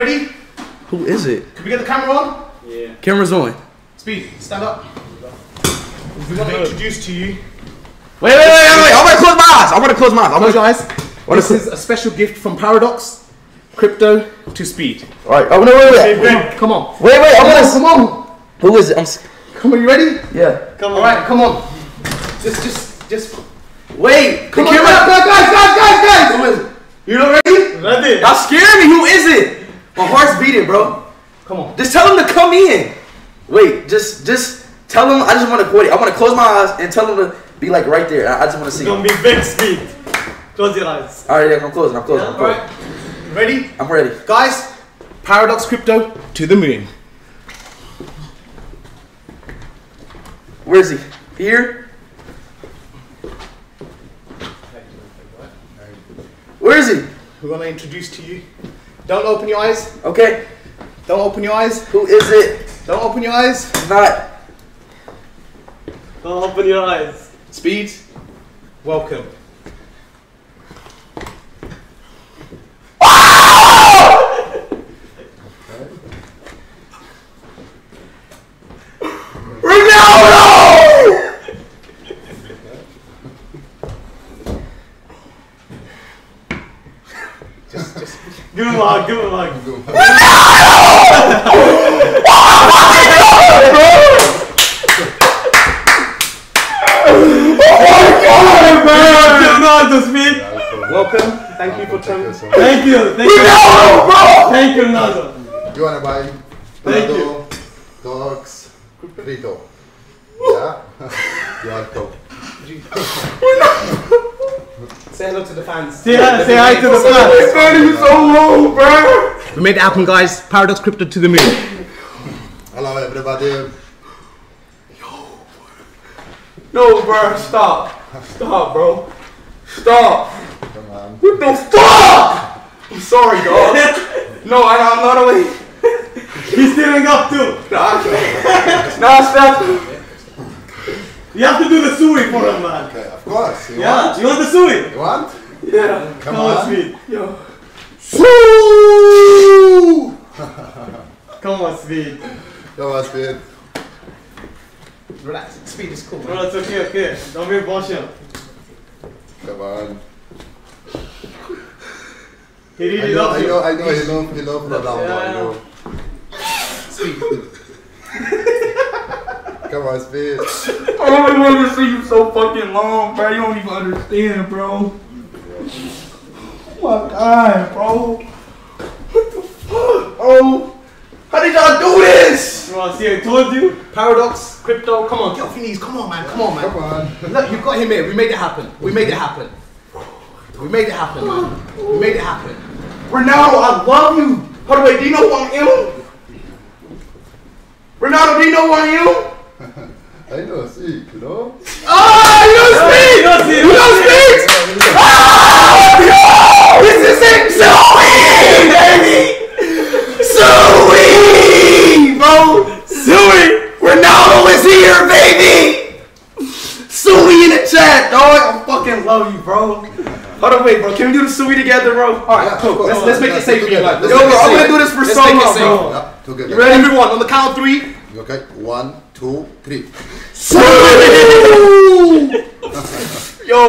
Ready? Who is it? Can we get the camera on? Yeah. Camera's on. Speed, stand up. We want to introduce to you. Wait, wait, wait, wait, wait. I want to close my eyes. I want to close my eyes. I Hi want to. guys, What this is is a special gift from Paradox, crypto to speed. All right. Oh no, wait, wait, wait. Come on, Wait, wait. I come on, want to. come on, Who is it? I'm. come on. You ready? Yeah. Come on. right, come on. Just, just, just. Wait. Come the on, camera. guys, guys, guys, guys, guys. Who is it? You not ready? Ready? Y'all scaring me. Who is it? My heart's beating, bro. Come on. Just tell him to come in. Wait. Just, just tell him. I just want to quit. It. I want to close my eyes and tell him to be like right there. I, I just want to see. Gonna be big speed. Close your eyes. All right. Yeah, I'm closing. I'm closing. I'm All closing. right. Ready? I'm ready. Guys, Paradox Crypto to the moon. Where is he? Here. Where is he? We want to introduce to you. Don't open your eyes. Okay. Don't open your eyes. Who is it? Don't open your eyes. It's not. Don't open your eyes. Speed. Welcome. Ronaldo! Give him a hug. Give him a hug. Ronaldo speed. Welcome. Thank you for coming. Thank you. Thank you. Ronaldo, bro! Thank you, Ronaldo. You wanna buy Thank Prado, dogs, Frito? Yeah? you are top. Say hello to the fans. Say hi, say hi to the fans. Man, you so low, bro. We made it happen, guys. Paradox Crypto to the moon. Hello everybody. Yo. No, bro, stop. Stop, bro. Stop. Come on. What the fuck? I'm sorry, dog. No, I, I'm not away. He's stealing up too. Nah, nah, stop. You have to do the sui for him, man. Okay, of course. You Yeah. want? You want the sui? You want? Yeah. Come Come on, on. speed. Yo. Woo! Come on, speed. Come on, speed. Relax. Speed is cool. Bro, Man. it's okay, okay. Don't be emotional. Come on. He I really know, loves I you. know, I know, he love, he love Ronaldo, I Yeah. know. Speed. Come on, speed. I only wanted to see you so fucking long, bro. You don't even understand, bro. Oh my god, bro. What the fuck? Oh. How did y'all do this? Bro, see, I told you. Paradox Crypto. Come on, get off your knees. Come on, man. Come on, man. Come on. Look, you got him here. We made it happen. We made it happen. We made it happen, man. We made it happen. Ronaldo, I love you. Hold on, wait, do you know who I am? Ronaldo, do you know who I am? I know, see, you know? Ah, you don't speak! You don't see- You don't speak! Ah, yo! This is it, Suey, baby! Suey, bro! Suey! Ronaldo is here, baby! Suey in the chat, dog! I fucking love you, bro. Hold on, wait, bro. Can we do the Suey together, bro? Alright, Yeah, cool. of course. Let's, let's make Yeah, it safe for you, together. man. Let's Yo, bro, I'm gonna do this for Let's so it long, bro. Yeah, together. You ready? Everyone, on the count of three. Okay, one, two, three. Suey!